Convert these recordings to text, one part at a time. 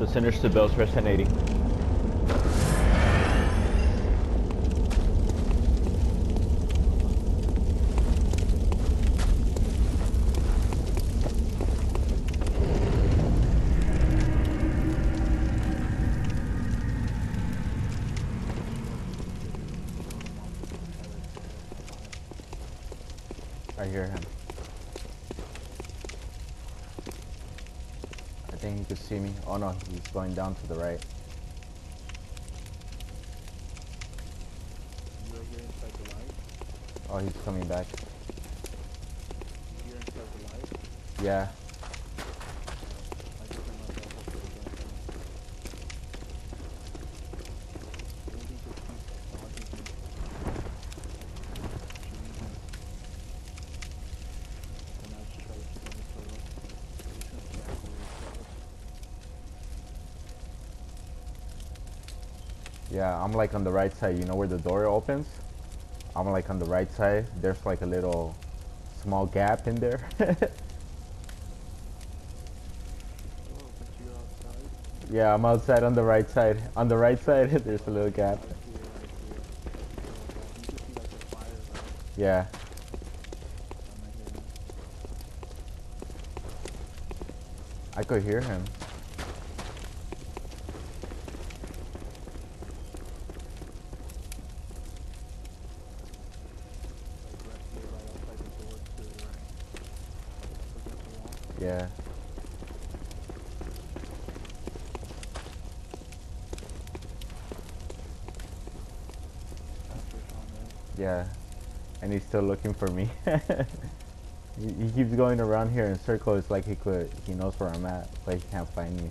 The center bells, press 1080. I hear him. Think he could see me. Oh no, he's going down to the right. You are here inside the light. Oh, he's coming back. You're inside the light. Yeah. I just am not that hopeful again. Moving to peace. Dodging him. Shooting him. And I just try to keep on the photo. He's gonna see after we cross. Yeah, I'm like on the right side. You know where the door opens? I'm like on the right side. There's like a little small gap in there. Yeah, I'm outside on the right side. On the right side, there's a little gap. Yeah. I could hear him. Yeah. Yeah. And he's still looking for me. he, he keeps going around here in circles like he could he knows where I'm at, but he can't find me.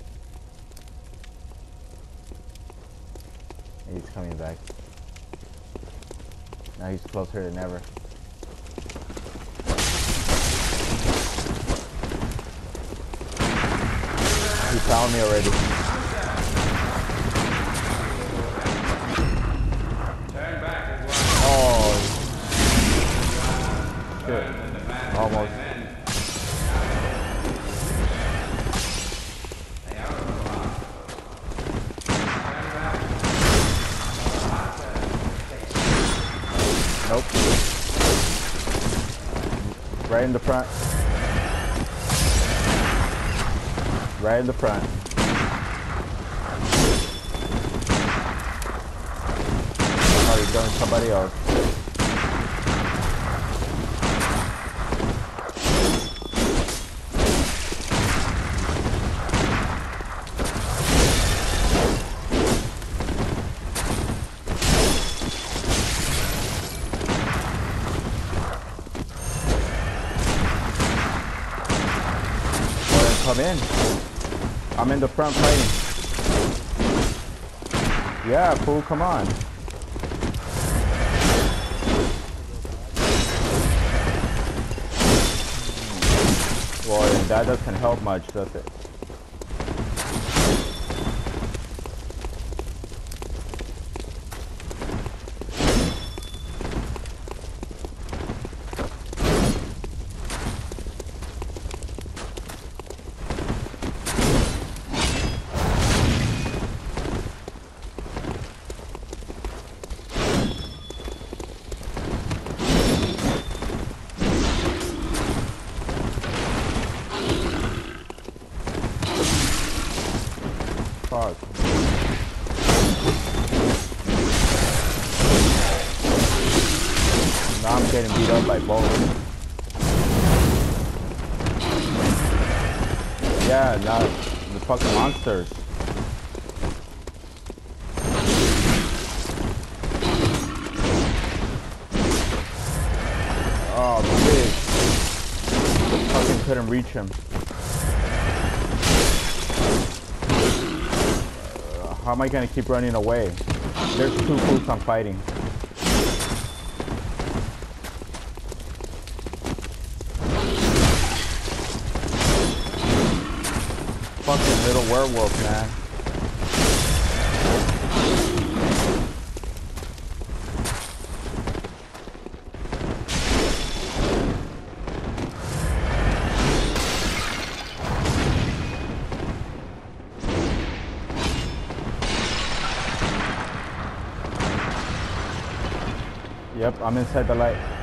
And he's coming back. Now he's closer than ever. Found me already. Turn back Oh shit. Almost. Nope. Right in the front. Right in the front. He's going somebody else. Come in. I'm in the front fighting. Yeah, fool, come on. Well, that doesn't help much, does it? Fuck. Now I'm getting beat up by both. Yeah, now the fucking monsters. Oh, big. Fucking couldn't reach him. How am I gonna keep running away? There's two fools I'm fighting. Fucking little werewolf, man. Yep, I'm inside the light.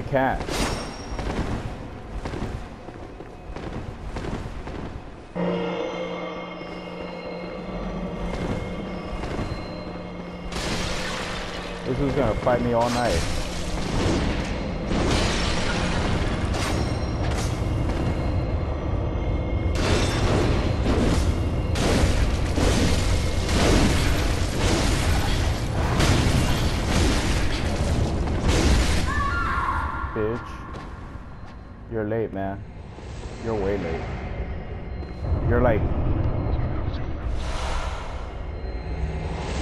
I can't. This is gonna fight me all night. You're late, man. You're way late. You're like...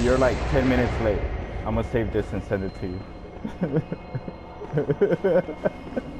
You're like 10 minutes late. I'm gonna save this and send it to you.